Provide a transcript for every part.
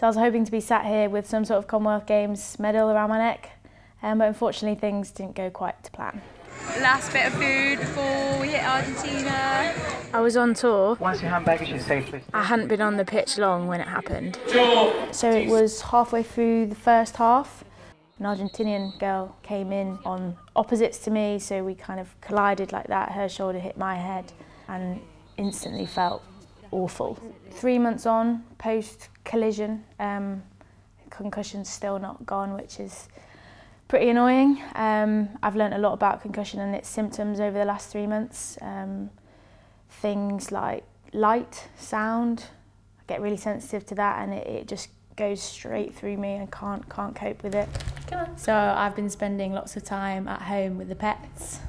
So I was hoping to be sat here with some sort of Commonwealth Games medal around my neck, um, but unfortunately things didn't go quite to plan. Last bit of food before we hit Argentina. I was on tour. Once your hand baggage is safely. I hadn't been on the pitch long when it happened. So it was halfway through the first half. An Argentinian girl came in on opposites to me, so we kind of collided like that. Her shoulder hit my head and instantly felt awful. Three months on, post collision, um, concussion's still not gone, which is pretty annoying. Um, I've learned a lot about concussion and its symptoms over the last three months. Um, things like light, sound, I get really sensitive to that and it, it just goes straight through me and can't can't cope with it. So I've been spending lots of time at home with the pets.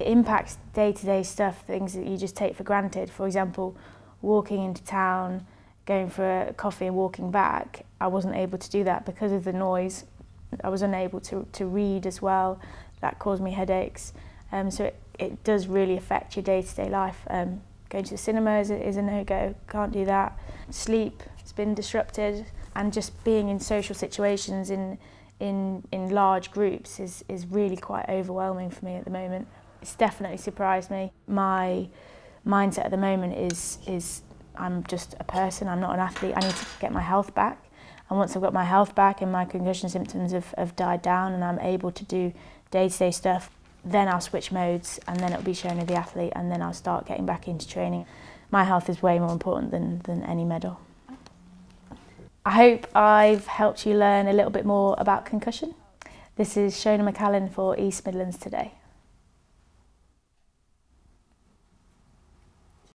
It impacts day-to-day -day stuff, things that you just take for granted. For example, walking into town, going for a coffee and walking back, I wasn't able to do that because of the noise I was unable to, to read as well. That caused me headaches. Um, so it, it does really affect your day-to-day -day life. Um, going to the cinema is a, is a no-go, can't do that. Sleep has been disrupted and just being in social situations in, in, in large groups is, is really quite overwhelming for me at the moment. It's definitely surprised me. My mindset at the moment is, is I'm just a person, I'm not an athlete, I need to get my health back. And once I've got my health back and my concussion symptoms have, have died down and I'm able to do day-to-day -day stuff, then I'll switch modes and then it'll be shown to the athlete and then I'll start getting back into training. My health is way more important than, than any medal. I hope I've helped you learn a little bit more about concussion. This is Shona McCallin for East Midlands Today.